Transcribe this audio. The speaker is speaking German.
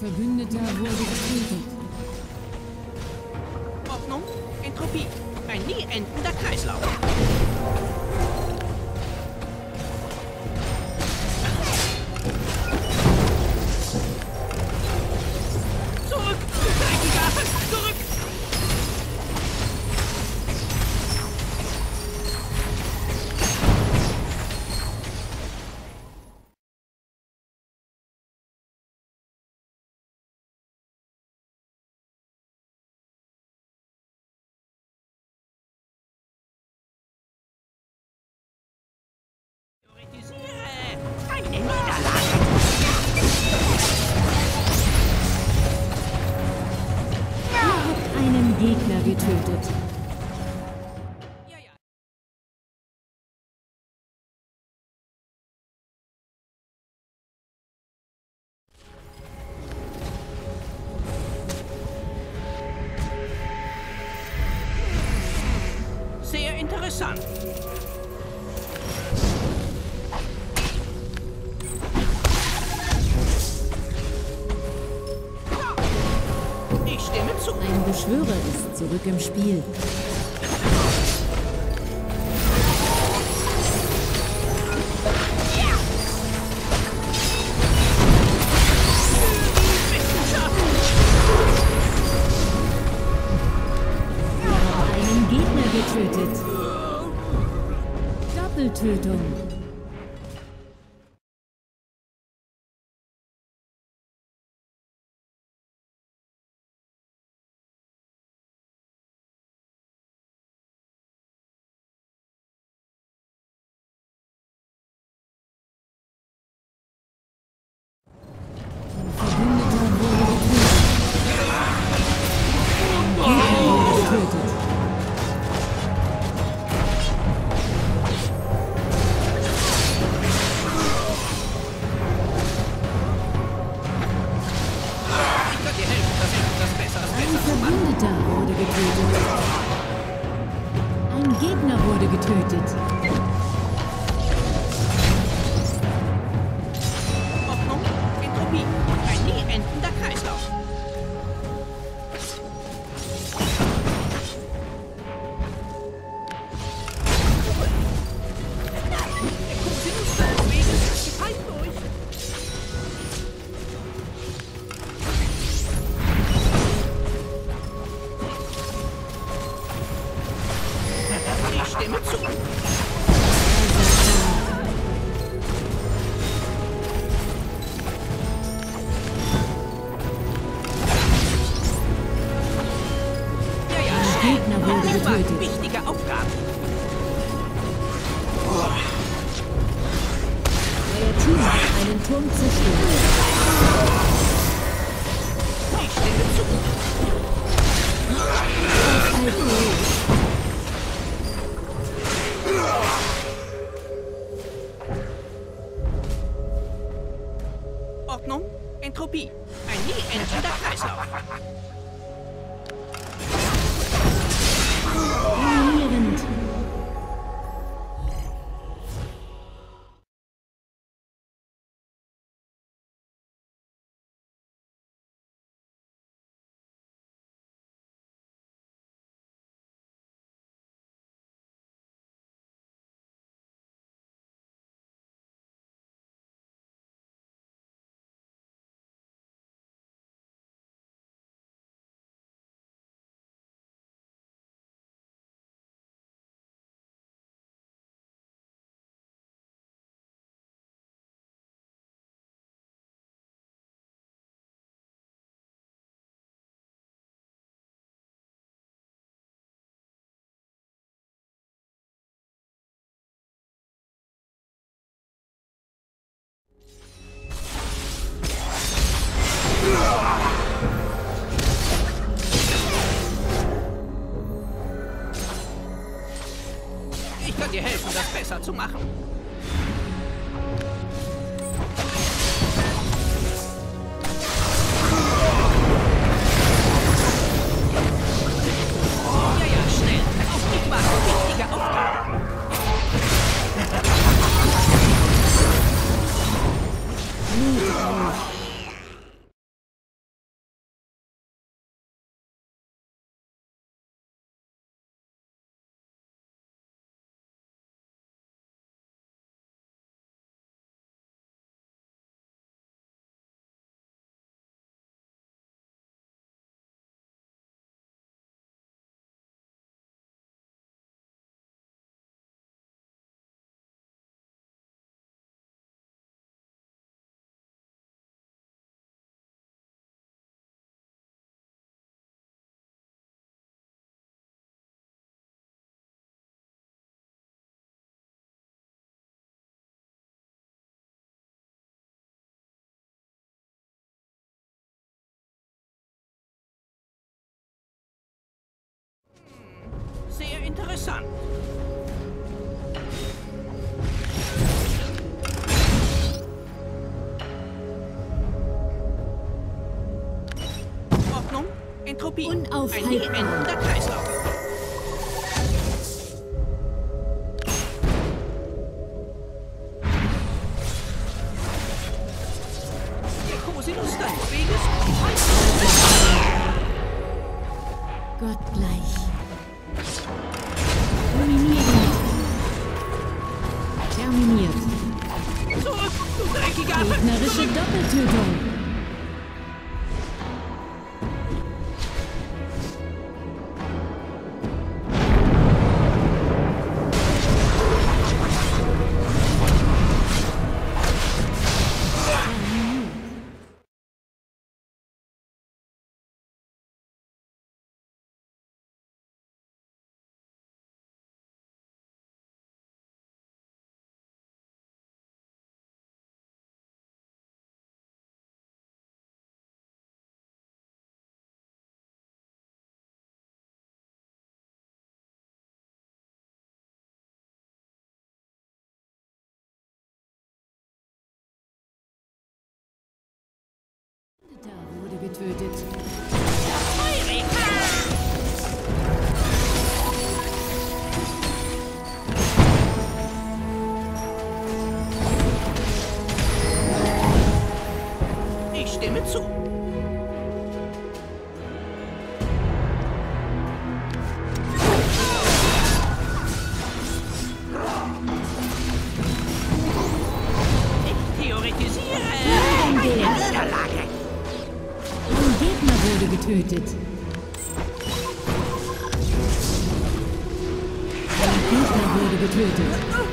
Verbündeter wurde getötet. Ordnung, Entropie. Ein nie endender Kreislauf. Interessant. Ich stimme zu. Ein Beschwörer ist zurück im Spiel. Gegner wurde getötet. Aufwand, getötet. Wichtige Aufgaben. Euer Team hat einen Turm zerstört. Ich stimme zu. Besser zu machen. Interessant. Ordnung, Entropie. Unaufhaltbar. Ein nie endender Kreislauf. Gegnerische Doppeltötung. Getötet. Ich stimme zu. Getötet. Ein Gegner wurde getötet.